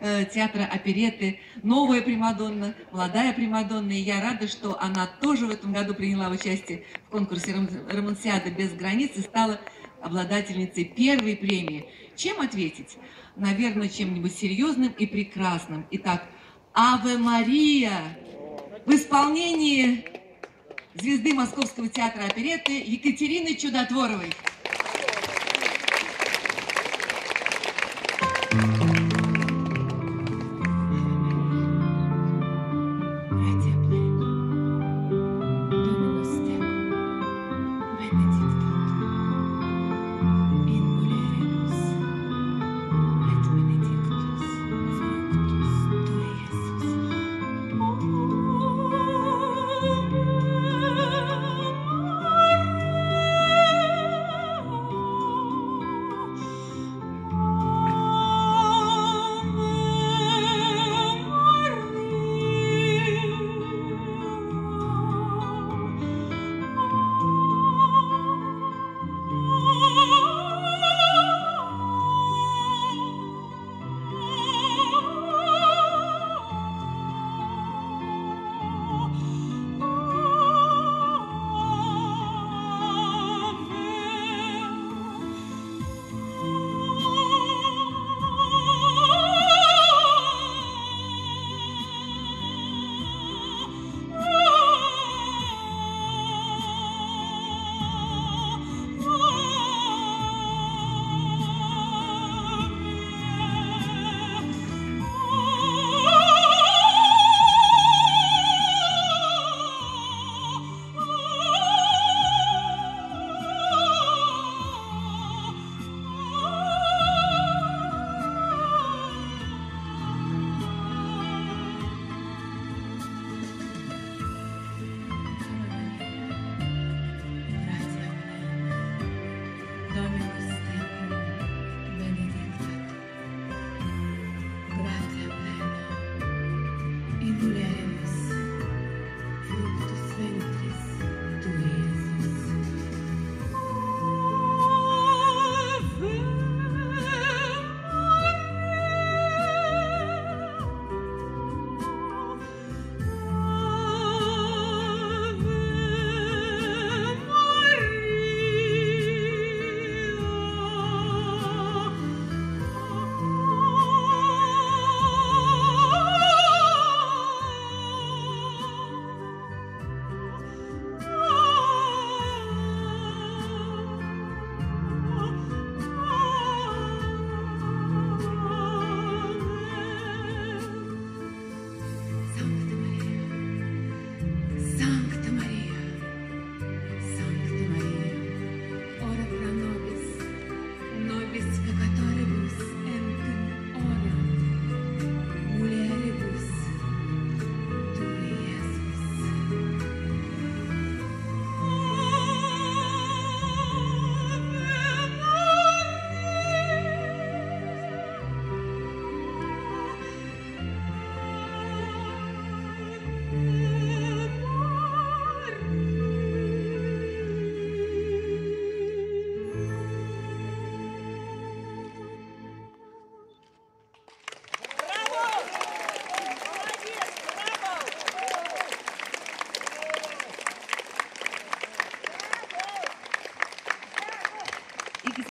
э, театра опереты, новая Примадонна, молодая Примадонна. И я рада, что она тоже в этом году приняла участие в конкурсе «Романсиада без границ» и стала обладательницей первой премии. Чем ответить? Наверное, чем-нибудь серьезным и прекрасным. Итак, «Аве Мария» в исполнении звезды Московского театра оперетты Екатерины Чудотворовой. Thank you.